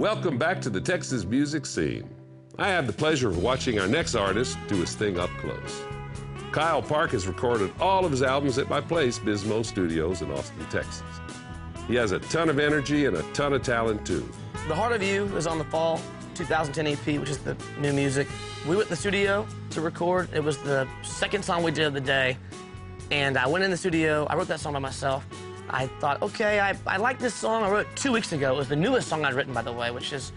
Welcome back to the Texas music scene. I have the pleasure of watching our next artist do his thing up close. Kyle Park has recorded all of his albums at my place, Bismeaux Studios in Austin, Texas. He has a ton of energy and a ton of talent, too. The Heart of You is on the fall 2010 EP, which is the new music. We went in the studio to record. It was the second song we did of the day. And I went in the studio. I wrote that song by myself. I thought, okay, I, I like this song. I wrote it two weeks ago. It was the newest song I'd written, by the way, which is,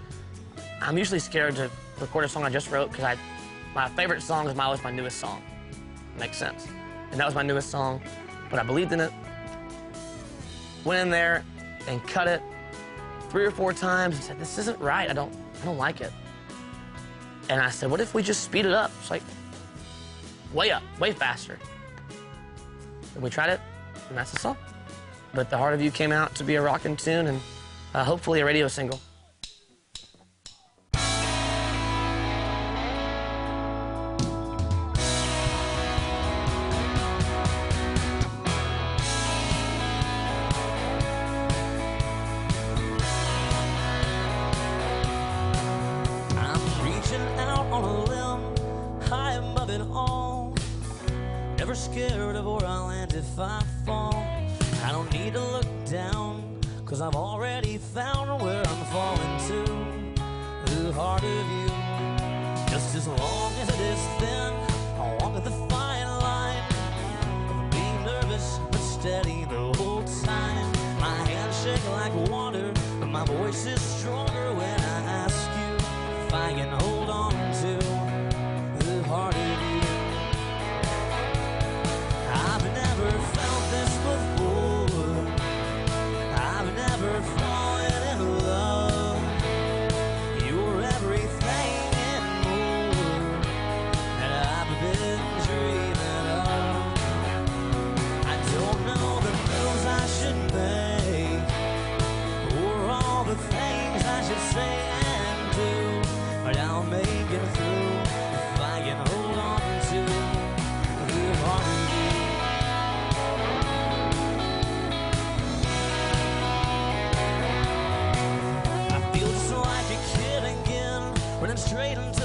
I'm usually scared to record a song I just wrote because I, my favorite song is my, always my newest song. Makes sense. And that was my newest song, but I believed in it. Went in there and cut it three or four times and said, this isn't right. I don't, I don't like it. And I said, what if we just speed it up? It's like way up, way faster. And we tried it, and that's the song. But The Heart of You came out to be a rockin' tune and uh, hopefully a radio single. I'm reaching out on a limb, high above it all. Never scared of where I'll land if I fall. I don't need to look down, cause I've already found where I'm falling to. The heart of you, just as long as it is thin, along the fine line of being nervous but steady the whole time. My hands shake like water, but my voice is stronger when I ask you if I can hold on to. straight until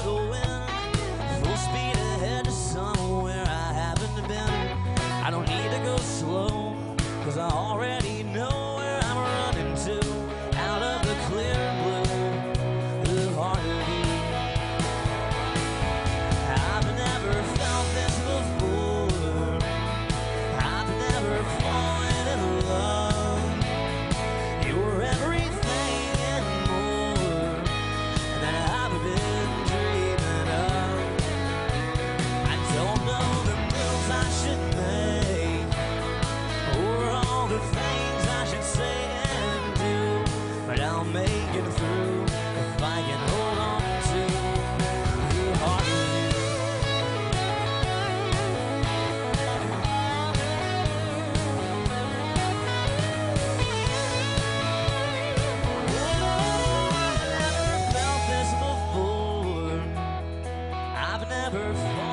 never fall.